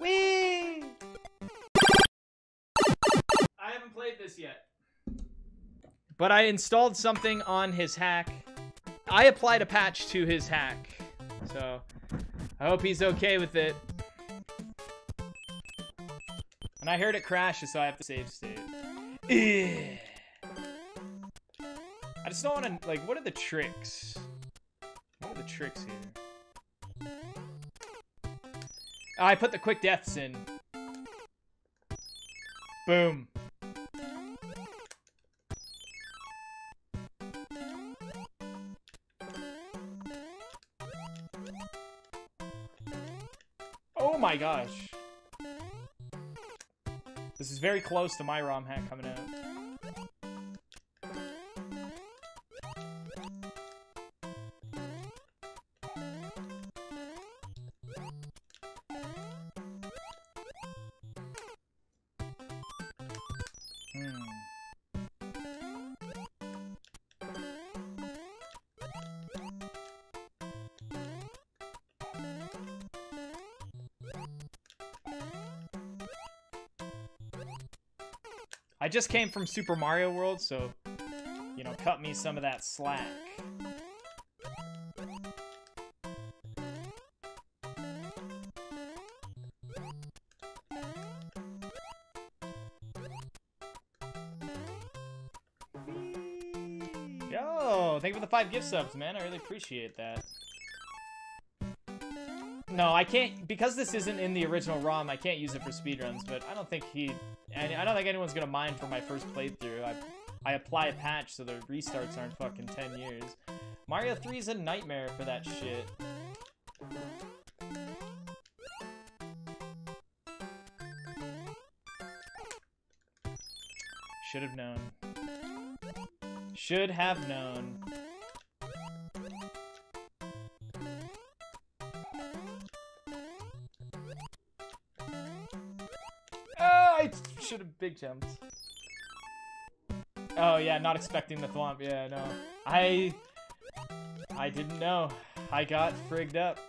Whee! I haven't played this yet. But I installed something on his hack. I applied a patch to his hack. So, I hope he's okay with it. And I heard it crash, so I have to save state. I just don't want to, like, what are the tricks? What are the tricks here? Oh, I put the quick deaths in. Boom. Oh my gosh. This is very close to my ROM hack coming out. Just came from Super Mario World, so, you know, cut me some of that slack. Yo, thank you for the five gift subs, man. I really appreciate that. No, I can't, because this isn't in the original ROM, I can't use it for speedruns, but I don't think he, I I don't think anyone's gonna mind for my first playthrough. I, I apply a patch so the restarts aren't fucking 10 years. Mario 3 is a nightmare for that shit. Should have known. Should have known. Should have big jumped. Oh yeah, not expecting the thwomp. Yeah, no. I I didn't know. I got frigged up.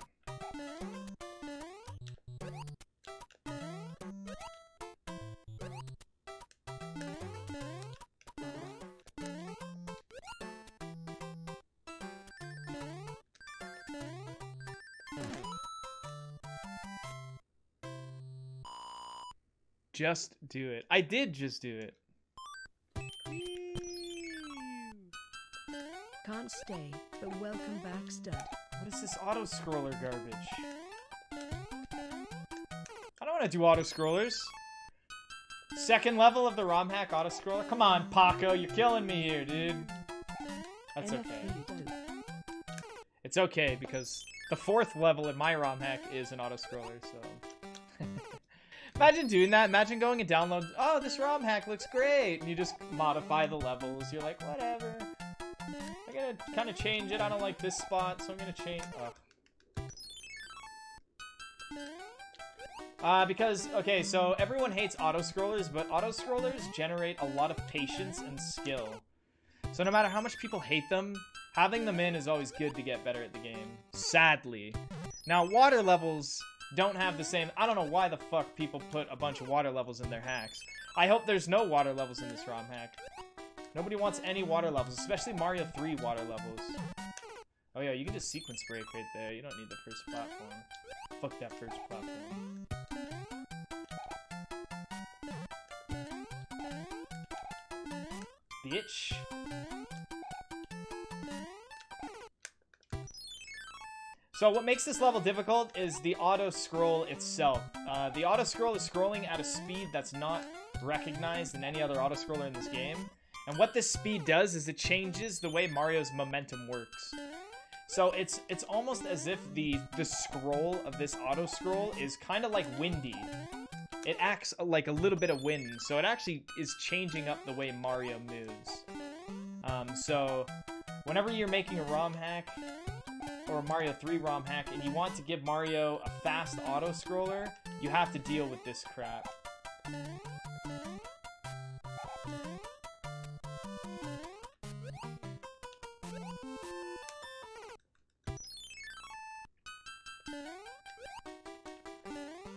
Just do it. I did just do it. Can't stay, but welcome back, stud. What is this auto scroller garbage? I don't want to do auto scrollers. Second level of the ROM hack auto scroller. Come on, Paco, you're killing me here, dude. That's okay. It's okay because the fourth level in my ROM hack is an auto scroller, so. Imagine doing that. Imagine going and download. Oh, this ROM hack looks great, and you just modify the levels. You're like, whatever. I'm gonna kind of change it. I don't like this spot, so I'm gonna change. Ugh. Uh, because, okay, so everyone hates auto-scrollers, but auto-scrollers generate a lot of patience and skill. So no matter how much people hate them, having them in is always good to get better at the game. Sadly. Now, water levels don't have the same... I don't know why the fuck people put a bunch of water levels in their hacks. I hope there's no water levels in this ROM hack. Nobody wants any water levels, especially Mario 3 water levels. Oh yeah, you can just sequence break right there. You don't need the first platform. Fuck that first platform. Bitch. So what makes this level difficult is the auto scroll itself. Uh, the auto scroll is scrolling at a speed that's not recognized in any other auto scroller in this game. And what this speed does is it changes the way Mario's momentum works. So it's it's almost as if the the scroll of this auto scroll is kind of like windy. It acts like a little bit of wind, so it actually is changing up the way Mario moves. Um, so whenever you're making a ROM hack or Mario 3 ROM hack and you want to give Mario a fast auto scroller, you have to deal with this crap.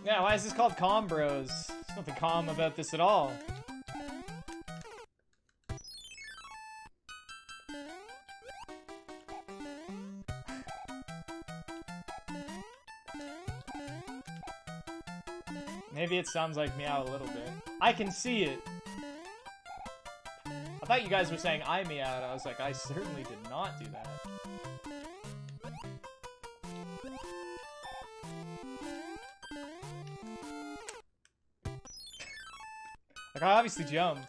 Yeah, why is this called Calm Bros? There's nothing calm about this at all. Maybe it sounds like meow a little bit. I can see it. I thought you guys were saying I meowed. I was like, I certainly did not do that. Like, I obviously jumped.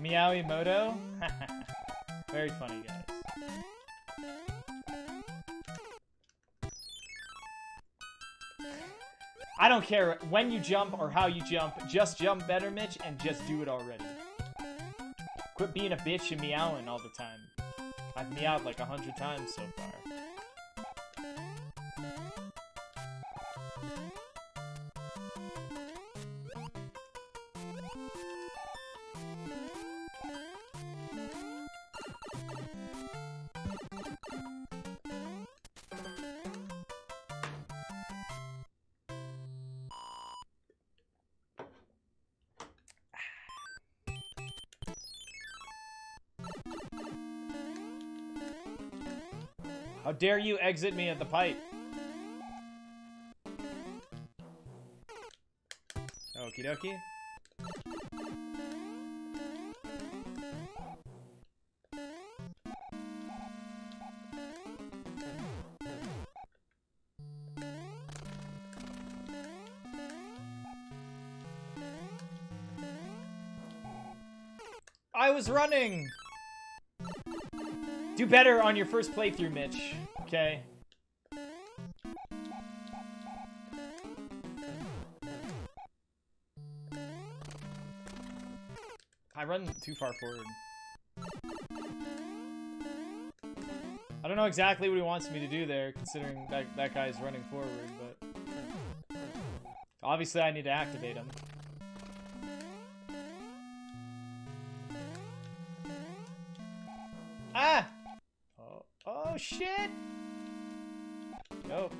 Meowie Moto? Very funny, guys. I don't care when you jump or how you jump. Just jump better, Mitch, and just do it already. Quit being a bitch and meowing all the time. I've meowed like a hundred times so far. How dare you exit me at the pipe? Okie dokie. I was running! Do better on your first playthrough, Mitch. Okay? I run too far forward. I don't know exactly what he wants me to do there, considering that, that guy's running forward, but... Obviously, I need to activate him. Shit! Nope.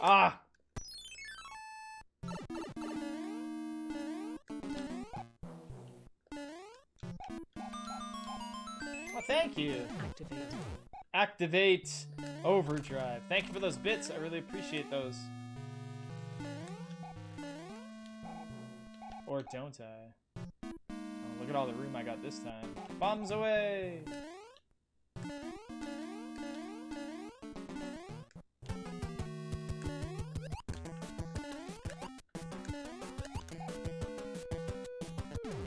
Ah! Well, thank you. Activate. Activate overdrive. Thank you for those bits. I really appreciate those. Don't I? Oh, look at all the room I got this time. Bombs away!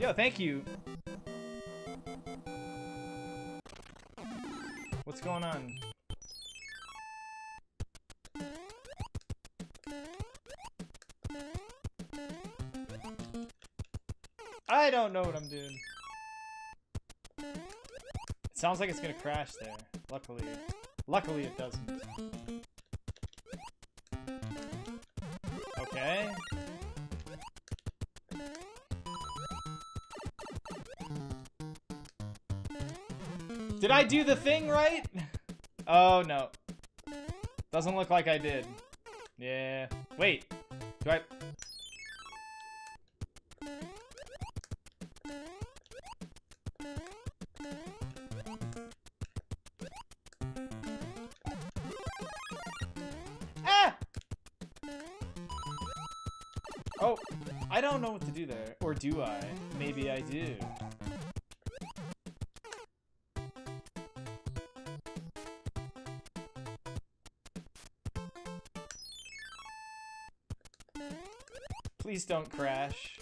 Yo, thank you. What's going on? I don't know what I'm doing. It sounds like it's gonna crash there. Luckily, luckily it doesn't. Okay. Did I do the thing right? Oh, no. Doesn't look like I did. Yeah. Wait. Do I... do I? Maybe I do. Please don't crash.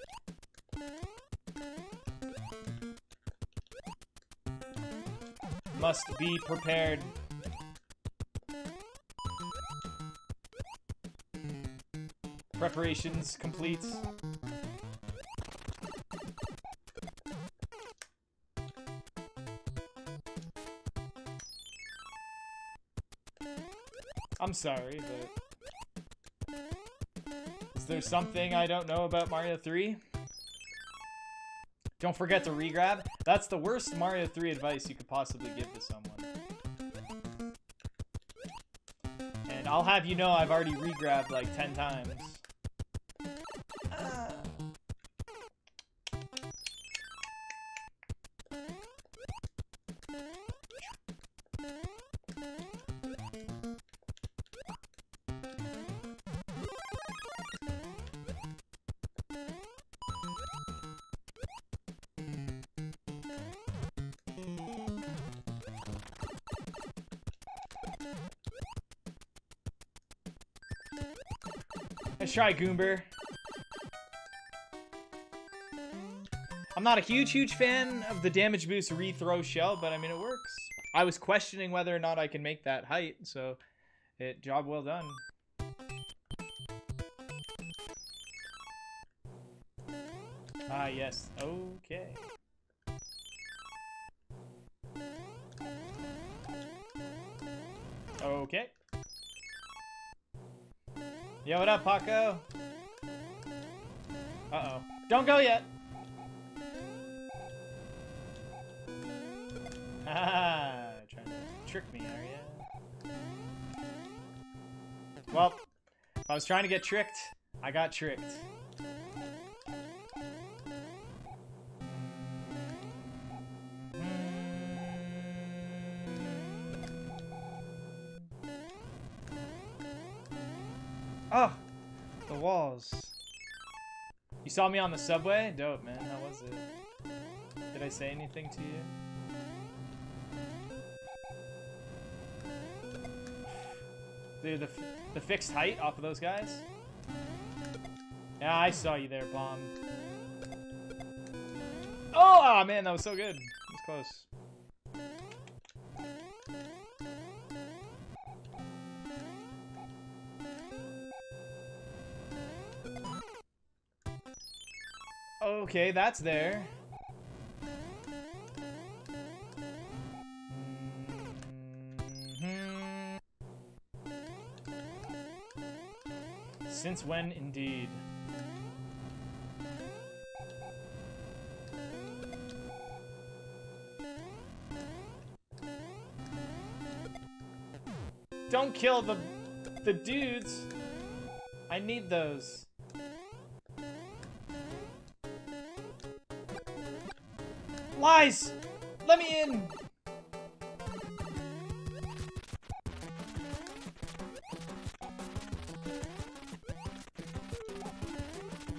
Must be prepared. Preparations complete. I'm sorry, but... Is there something I don't know about Mario 3? Don't forget to regrab. That's the worst Mario 3 advice you could possibly give to someone. And I'll have you know I've already regrabbed like 10 times. Let's try Goomber. I'm not a huge, huge fan of the damage boost rethrow shell, but I mean, it works. I was questioning whether or not I can make that height, so it job well done. Ah, yes. Okay. Okay. Yo, what up, Paco? Uh-oh. Don't go yet! Haha, trying to trick me, are ya? Well, I was trying to get tricked, I got tricked. Saw me on the subway? Dope, man. How was it? Did I say anything to you? Dude, the, the fixed height off of those guys? Yeah, I saw you there, Bomb. Oh, oh, man, that was so good. It was close. Okay, that's there. Mhm. Since when, indeed? Don't kill the the dudes. I need those. Lies! Let me in!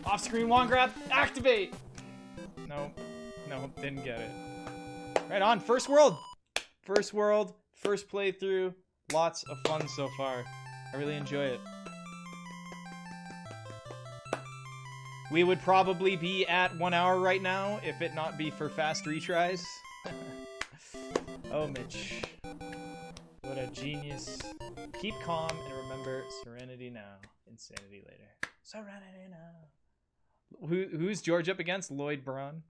Off-screen wand grab, activate! No, no, didn't get it. Right on, first world! First world, first playthrough, lots of fun so far. I really enjoy it. We would probably be at one hour right now if it not be for fast retries. oh, Mitch. What a genius. Keep calm and remember serenity now, insanity later. Serenity now. Who, who's George up against? Lloyd Braun?